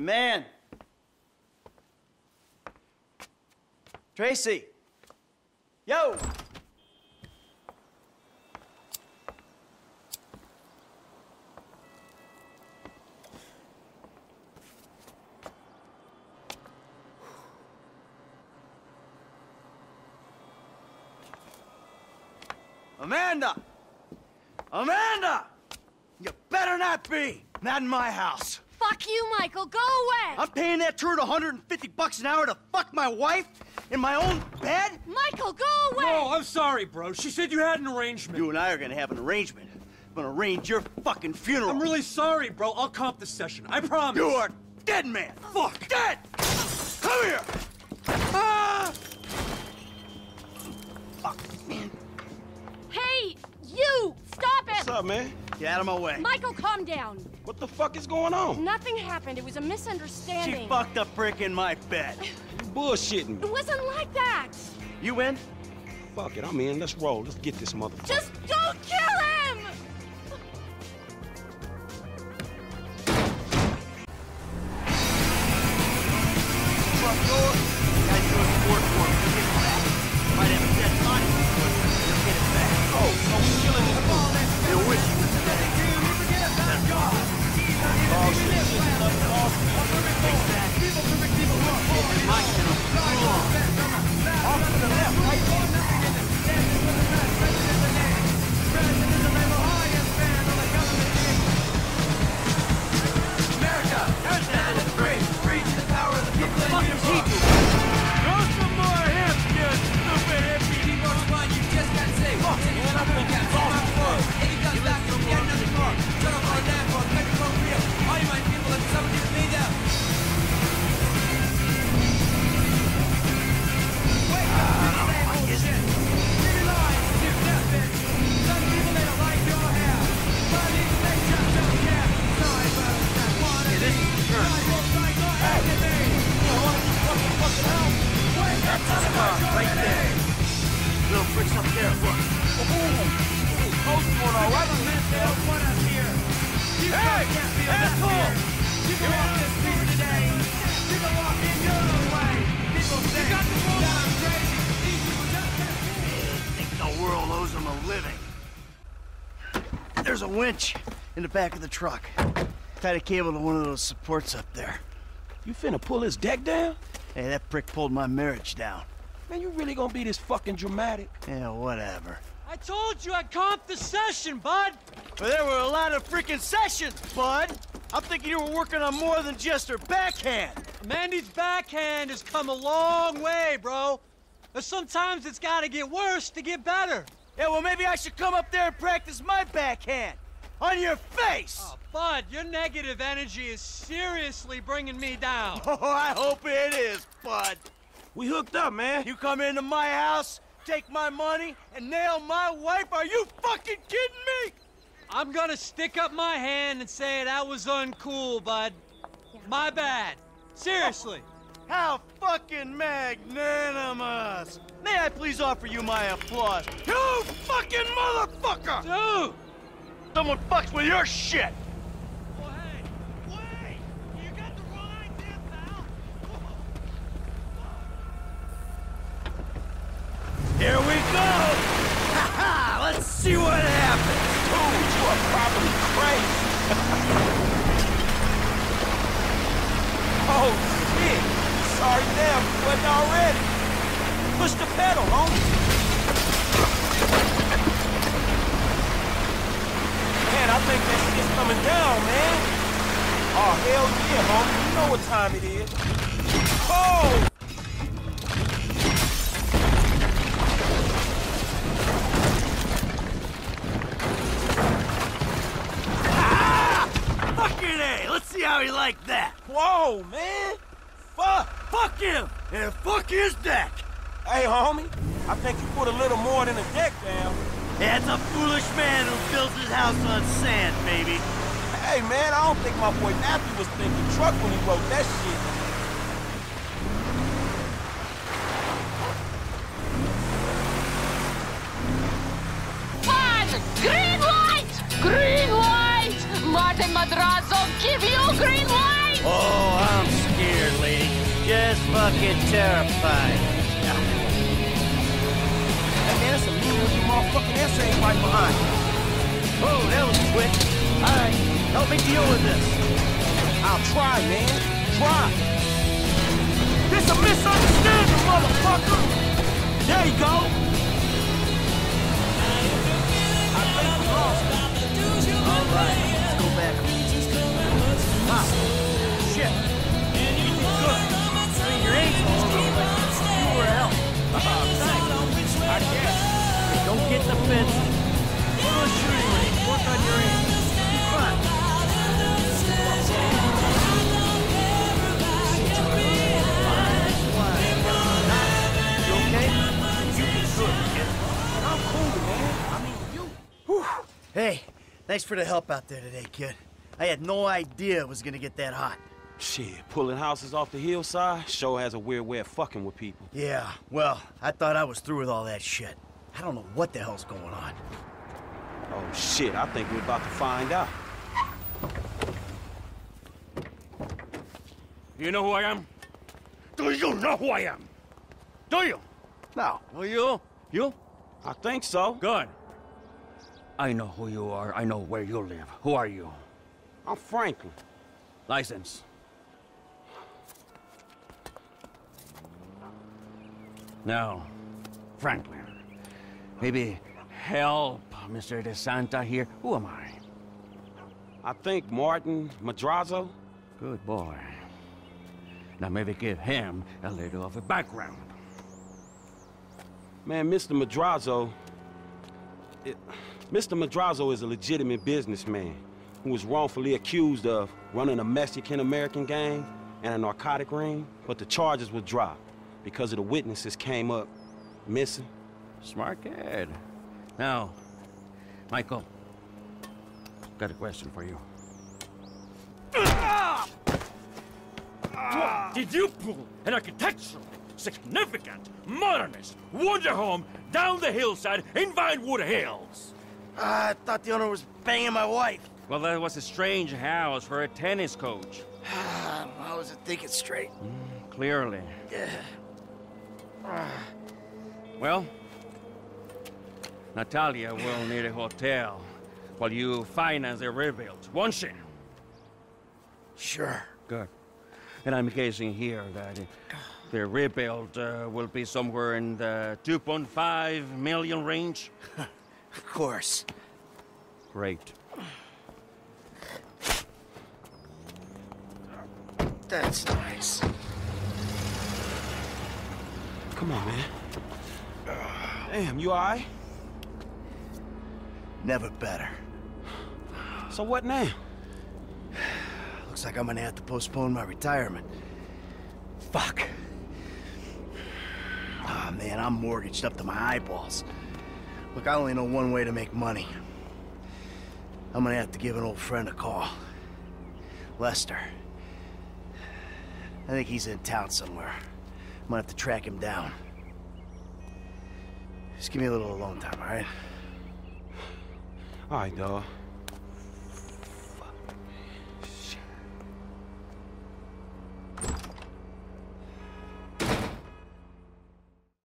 Man. Tracy. Yo! Amanda! Amanda! You better not be! Not in my house. Fuck you, Michael. Go away. I'm paying that turd 150 bucks an hour to fuck my wife in my own bed? Michael, go away. No, I'm sorry, bro. She said you had an arrangement. You and I are gonna have an arrangement. I'm gonna arrange your fucking funeral. I'm really sorry, bro. I'll comp the session. I promise. You are dead, man. Fuck. Dead! Come here! Ah! Fuck, man. Hey, you! Stop it! What's up, man? Get out of my way. Michael, calm down. What the fuck is going on? Nothing happened. It was a misunderstanding. She fucked a prick in my bed. You bullshitting It wasn't like that. You in? Fuck it, I'm in. Let's roll. Let's get this motherfucker. Just don't kill him! There's a winch in the back of the truck. Tied a cable to one of those supports up there. You finna pull his deck down? Hey, that prick pulled my marriage down. Man, you really gonna be this fucking dramatic? Yeah, whatever. I told you I comped the session, bud. But there were a lot of freaking sessions, bud. I'm thinking you were working on more than just her backhand. Mandy's backhand has come a long way, bro. But sometimes it's gotta get worse to get better. Yeah, well, maybe I should come up there and practice my backhand. On your face! Oh, bud, your negative energy is seriously bringing me down. Oh, I hope it is, bud. We hooked up, man. You come into my house, take my money, and nail my wife? Are you fucking kidding me? I'm gonna stick up my hand and say that was uncool, bud. My bad. Seriously. How fucking magnanimous! May I please offer you my applause? You fucking motherfucker! Dude! Someone fucks with your shit! Well, hey, wait! You got the wrong idea, pal. Here we go! Ha ha! Let's see what happens! Dude, you are probably crazy. oh, shit. Sorry, damn, wasn't already. Push the pedal, homie. Man, I think that shit's coming down, man. Oh, hell yeah, homie. You know what time it is. Oh! Let's see how he liked that! Whoa, man. Fuck. Fuck him! And fuck his deck! Hey, homie. I think you put a little more than a deck down. That's a foolish man who builds his house on sand, baby. Hey, man, I don't think my boy Matthew was thinking truck when he wrote that shit. Fun! Green light! Green light! Martin Madrazo, give you green light! Oh, I'm scared, lady. Just fucking terrified. Hey, man, that's a mean looking motherfucking ain't right behind you. Oh, that was quick. All right, help me deal with this. I'll try, man. Try. This a misunderstanding, motherfucker. There you go. I think we lost. All right, let's go back. Ah, thanks for the help out there today, kid. I had no idea it was gonna get that hot. Shit, pulling houses off the hillside sure has a weird way of fucking with people. Yeah, well, I thought I was through with all that shit. I don't know what the hell's going on. Oh shit, I think we're about to find out. You know who I am? Do you know who I am? Do you? No. Well, you? You? I think so. Good. I know who you are. I know where you live. Who are you? I'm Franklin. License. Now, Franklin, maybe help Mr. DeSanta here. Who am I? I think Martin Madrazo. Good boy. Now maybe give him a little of a background. Man, Mr. Madrazo. It, Mr. Madrazo is a legitimate businessman who was wrongfully accused of running a Mexican American gang and a narcotic ring, but the charges were dropped because of the witnesses came up missing. Smart kid. Now, Michael, got a question for you. Did you pull an architectural, significant, modernist wonder home down the hillside in Vinewood Hills? Ah, I thought the owner was banging my wife. Well, that was a strange house for a tennis coach. I wasn't thinking straight. Mm, clearly. Yeah. Well, Natalia will need a hotel while you finance the rebuild, won't she? Sure. Good. And I'm guessing here that the rebuild uh, will be somewhere in the 2.5 million range. Of course. Great. That's nice. Come on, man. Damn, you alright? Never better. So what now? Looks like I'm gonna have to postpone my retirement. Fuck. Ah, man, I'm mortgaged up to my eyeballs. Look, I only know one way to make money. I'm gonna have to give an old friend a call. Lester. I think he's in town somewhere. I'm gonna have to track him down. Just give me a little alone time, all right? Alright, dawg.